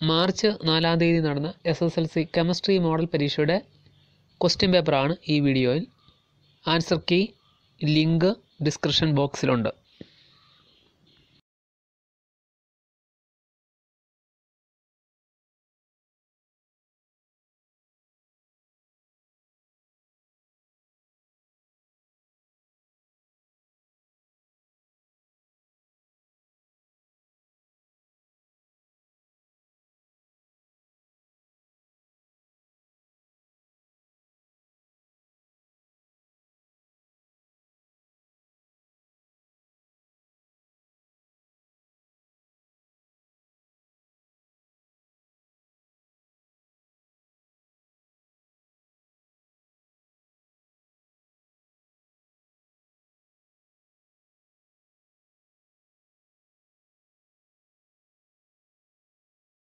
March നാലാം തീയതി നടന്ന S S L C chemistry model പരീക്ഷയുടെ ക്വസ്റ്റ്യൻ പേപ്പറാണ് ഈ വീഡിയോയിൽ ആൻസർ കീ ലിങ്ക് ഡിസ്ക്രിപ്ഷൻ ബോക്സിലുണ്ട്